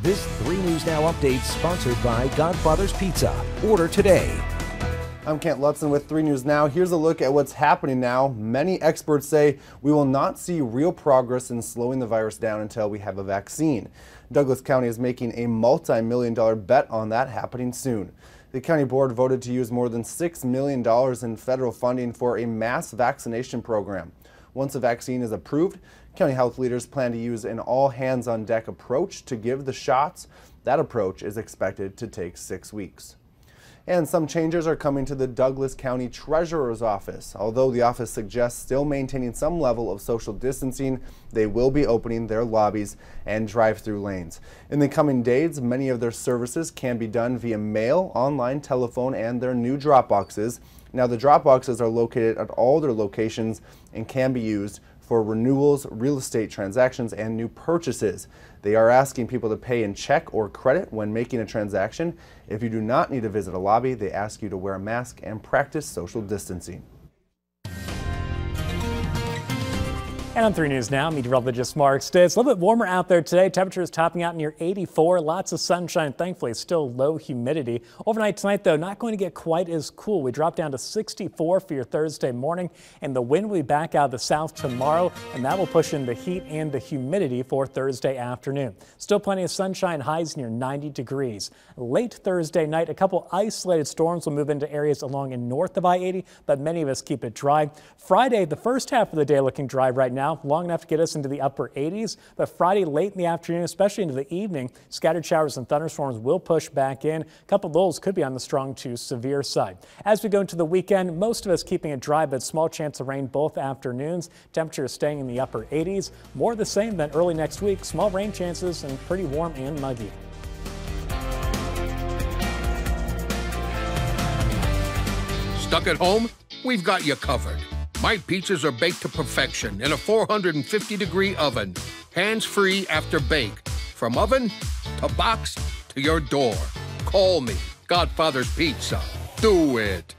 This 3 News Now update sponsored by Godfather's Pizza. Order today. I'm Kent Lutzen with 3 News Now. Here's a look at what's happening now. Many experts say we will not see real progress in slowing the virus down until we have a vaccine. Douglas County is making a multi-million dollar bet on that happening soon. The county board voted to use more than $6 million in federal funding for a mass vaccination program. Once a vaccine is approved, county health leaders plan to use an all hands on deck approach to give the shots. That approach is expected to take six weeks. And some changes are coming to the Douglas County Treasurer's Office. Although the office suggests still maintaining some level of social distancing, they will be opening their lobbies and drive-through lanes. In the coming days, many of their services can be done via mail, online, telephone, and their new drop boxes. Now the drop boxes are located at all their locations and can be used for renewals, real estate transactions, and new purchases. They are asking people to pay in check or credit when making a transaction. If you do not need to visit a lobby, they ask you to wear a mask and practice social distancing. And on 3 News Now, meteorologist Mark Stitz. It's a little bit warmer out there today. Temperatures topping out near 84. Lots of sunshine, thankfully. Still low humidity. Overnight tonight, though, not going to get quite as cool. We drop down to 64 for your Thursday morning, and the wind will be back out of the south tomorrow, and that will push in the heat and the humidity for Thursday afternoon. Still plenty of sunshine, highs near 90 degrees. Late Thursday night, a couple isolated storms will move into areas along and north of I-80, but many of us keep it dry. Friday, the first half of the day looking dry right now now, long enough to get us into the upper 80s. But Friday late in the afternoon, especially into the evening, scattered showers and thunderstorms will push back in. A couple of those could be on the strong to severe side. As we go into the weekend, most of us keeping it dry, but small chance of rain both afternoons. Temperatures staying in the upper 80s. More the same than early next week. Small rain chances and pretty warm and muggy. Stuck at home? We've got you covered. My pizzas are baked to perfection in a 450 degree oven, hands free after bake. From oven to box to your door. Call me, Godfather's Pizza. Do it.